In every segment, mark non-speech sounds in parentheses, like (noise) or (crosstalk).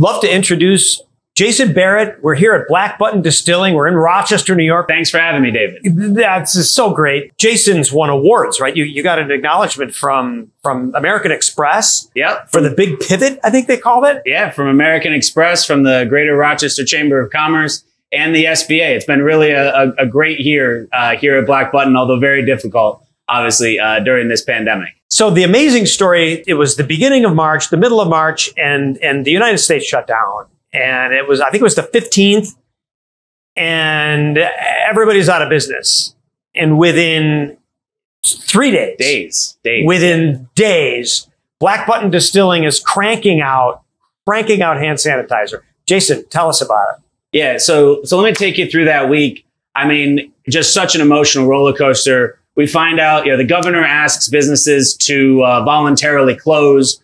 love to introduce Jason Barrett. We're here at Black Button Distilling. We're in Rochester, New York. Thanks for having me, David. That's so great. Jason's won awards, right? You you got an acknowledgement from from American Express. Yep. For the big pivot, I think they called it. Yeah, from American Express, from the Greater Rochester Chamber of Commerce, and the SBA. It's been really a, a, a great year uh, here at Black Button, although very difficult, obviously, uh, during this pandemic. So the amazing story, it was the beginning of March, the middle of March, and and the United States shut down. And it was, I think it was the 15th, and everybody's out of business. And within three days, Days, days. within days, Black Button Distilling is cranking out, cranking out hand sanitizer. Jason, tell us about it. Yeah, so so let me take you through that week. I mean, just such an emotional roller coaster. We find out, you know, the governor asks businesses to uh, voluntarily close.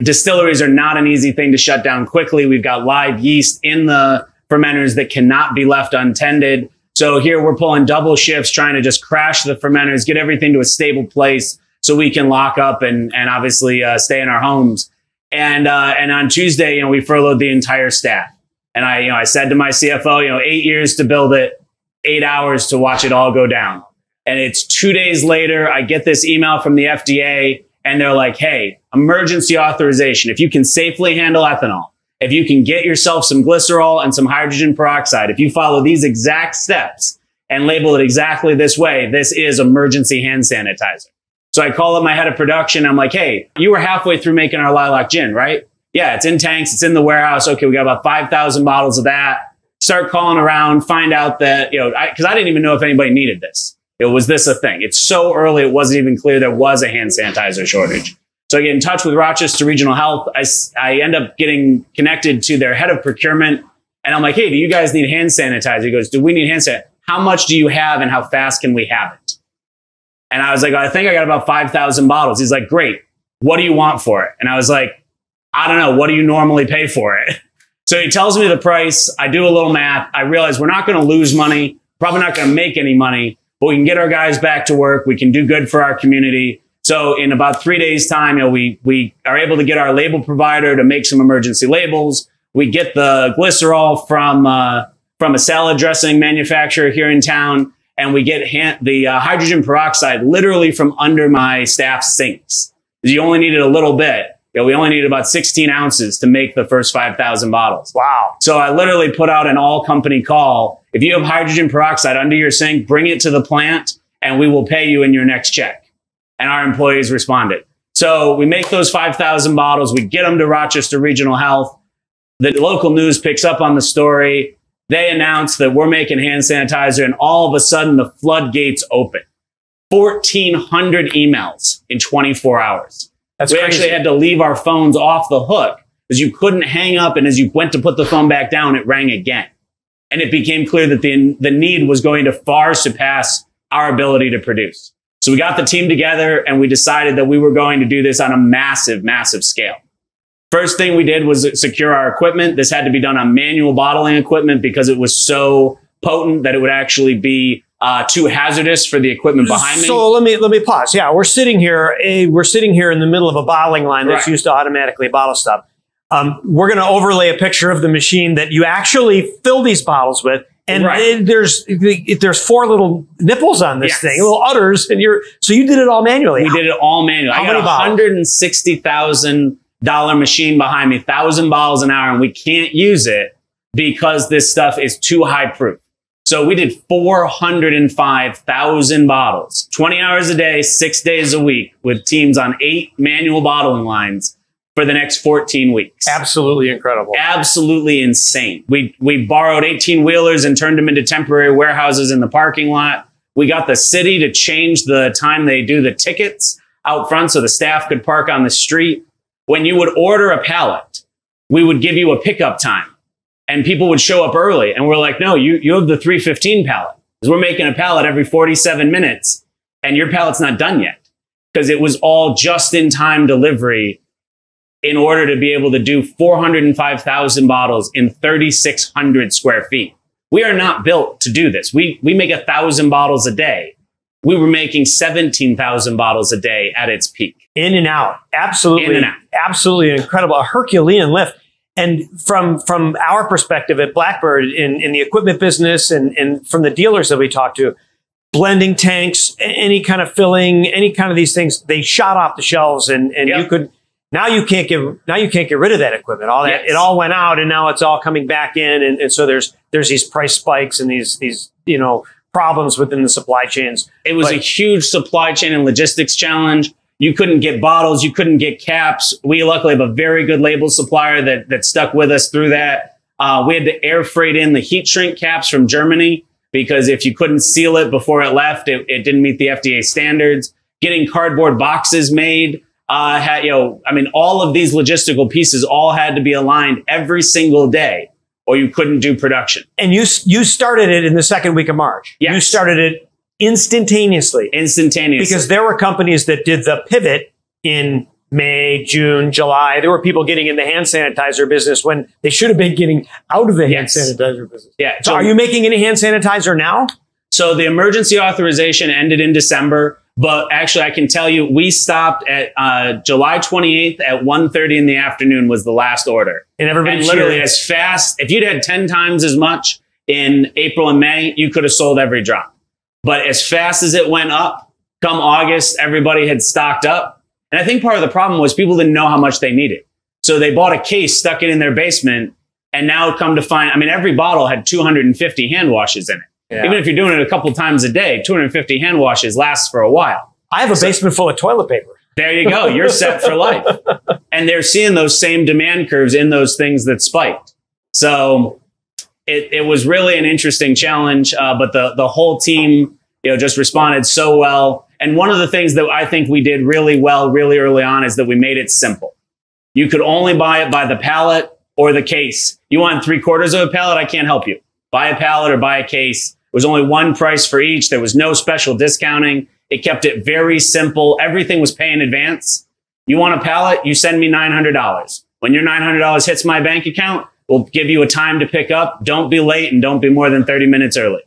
Distilleries are not an easy thing to shut down quickly. We've got live yeast in the fermenters that cannot be left untended. So here we're pulling double shifts, trying to just crash the fermenters, get everything to a stable place so we can lock up and and obviously uh, stay in our homes. And uh, and on Tuesday, you know, we furloughed the entire staff. And I, you know, I said to my CFO, you know, eight years to build it, eight hours to watch it all go down. And it's two days later, I get this email from the FDA and they're like, Hey, emergency authorization. If you can safely handle ethanol, if you can get yourself some glycerol and some hydrogen peroxide, if you follow these exact steps and label it exactly this way, this is emergency hand sanitizer. So I call up my head of production. I'm like, Hey, you were halfway through making our lilac gin, right? yeah, it's in tanks, it's in the warehouse. Okay, we got about 5,000 bottles of that. Start calling around, find out that, you know, because I, I, didn't even know if anybody needed this. It was this a thing? It's so early, it wasn't even clear there was a hand sanitizer shortage. So I get in touch with Rochester Regional Health. I, I end up getting connected to their head of procurement. And I'm like, hey, do you guys need hand sanitizer? He goes, do we need hand sanitizer? How much do you have and how fast can we have it? And I was like, I think I got about 5,000 bottles. He's like, great. What do you want for it? And I was like, I don't know. What do you normally pay for it? (laughs) So he tells me the price. I do a little math. I realize we're not going to lose money, probably not going to make any money, but we can get our guys back to work. We can do good for our community. So in about three days time, you know, we, we are able to get our label provider to make some emergency labels. We get the glycerol from, uh, from a salad dressing manufacturer here in town. And we get hand, the uh, hydrogen peroxide literally from under my staff sinks. You only needed a little bit you know, we only needed about 16 ounces to make the first 5,000 bottles. Wow. So I literally put out an all company call. If you have hydrogen peroxide under your sink, bring it to the plant and we will pay you in your next check. And our employees responded. So we make those 5,000 bottles. We get them to Rochester Regional Health. The local news picks up on the story. They announce that we're making hand sanitizer and all of a sudden the floodgates open. 1,400 emails in 24 hours. That's we crazy. actually had to leave our phones off the hook because you couldn't hang up. And as you went to put the phone back down, it rang again. And it became clear that the, the need was going to far surpass our ability to produce. So we got the team together and we decided that we were going to do this on a massive, massive scale. First thing we did was secure our equipment. This had to be done on manual bottling equipment because it was so potent that it would actually be uh, too hazardous for the equipment behind me. So let me let me pause. Yeah, we're sitting here. A, we're sitting here in the middle of a bottling line that's right. used to automatically bottle stuff. Um, we're going to overlay a picture of the machine that you actually fill these bottles with, and right. it, there's it, there's four little nipples on this yes. thing, little udders, and you're so you did it all manually. We did it all manually. How I got a hundred and sixty thousand dollar machine behind me, thousand bottles an hour, and we can't use it because this stuff is too high proof. So we did 405,000 bottles, 20 hours a day, six days a week with teams on eight manual bottling lines for the next 14 weeks. Absolutely incredible. Absolutely insane. We, we borrowed 18 wheelers and turned them into temporary warehouses in the parking lot. We got the city to change the time they do the tickets out front so the staff could park on the street. When you would order a pallet, we would give you a pickup time and people would show up early and we're like, no, you, you have the 315 pallet because we're making a pallet every 47 minutes and your pallet's not done yet because it was all just in time delivery in order to be able to do 405,000 bottles in 3,600 square feet. We are not built to do this. We, we make a thousand bottles a day. We were making 17,000 bottles a day at its peak. In and out. Absolutely. In and out. Absolutely incredible. A Herculean lift. And from from our perspective at Blackbird in, in the equipment business and, and from the dealers that we talk to, blending tanks, any kind of filling, any kind of these things, they shot off the shelves and, and Yep. you could now you can't get now you can't get rid of that equipment. All that Yes. it all went out and now it's all coming back in and, and so there's there's these price spikes and these these you know problems within the supply chains. It was a huge supply chain and logistics challenge. You couldn't get bottles, you couldn't get caps. We luckily have a very good label supplier that that stuck with us through that. Uh, we had to air freight in the heat shrink caps from Germany because if you couldn't seal it before it left, it, it didn't meet the FDA standards. Getting cardboard boxes made, uh, had, you know, I mean, all of these logistical pieces all had to be aligned every single day, or you couldn't do production And you you started it in the second week of March. Yes. You started it instantaneously instantaneously. because there were companies that did the pivot in May, June, July. There were people getting in the hand sanitizer business when they should have been getting out of the Yes. hand sanitizer business. yeah. So are you making any hand sanitizer now? So the emergency authorization ended in December, but actually I can tell you we stopped at uh, July 28th at 1.30 in the afternoon was the last order. And everybody And literally cheered. as fast, if you'd had 10 times as much in April and May, you could have sold every drop. But as fast as it went up, come August, everybody had stocked up. And I think part of the problem was people didn't know how much they needed. So they bought a case, stuck it in their basement, and now come to find, I mean, every bottle had 250 hand washes in it. Yeah. Even if you're doing it a couple times a day, 250 hand washes lasts for a while. I have a basement full of toilet paper. There you go. You're set for (laughs) life. And they're seeing those same demand curves in those things that spiked. So it, it was really an interesting challenge, uh, but the, the whole team, you know, just responded so well. And one of the things that I think we did really well, really early on is that we made it simple. You could only buy it by the pallet or the case. You want three quarters of a pallet? I can't help you. Buy a pallet or buy a case. Was only one price for each. There was no special discounting. It kept it very simple. Everything was pay in advance. You want a pallet? You send me $900. When your $900 hits my bank account, we'll give you a time to pick up. Don't be late and don't be more than 30 minutes early.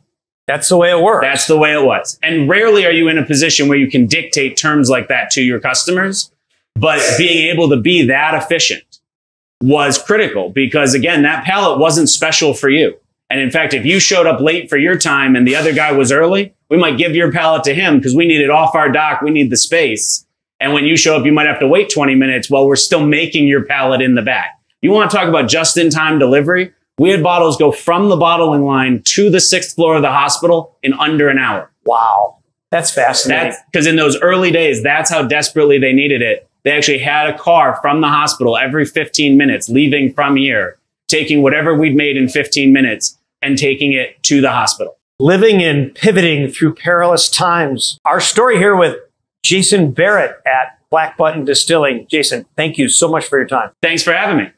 That's the way it works. That's the way it was. And rarely are you in a position where you can dictate terms like that to your customers. But being able to be that efficient was critical because again, that pallet wasn't special for you. And in fact, if you showed up late for your time and the other guy was early, we might give your pallet to him because we need it off our dock. We need the space. And when you show up, you might have to wait 20 minutes while we're still making your pallet in the back. You want to talk about just in time delivery? We had bottles go from the bottling line to the sixth floor of the hospital in under an hour. wow. That's fascinating. Because in those early days, that's how desperately they needed it. They actually had a car from the hospital every 15 minutes leaving from here, taking whatever we'd made in 15 minutes and taking it to the hospital. Living and pivoting through perilous times. Our story here with Jason Barrett at Black Button Distilling. Jason, thank you so much for your time. Thanks for having me.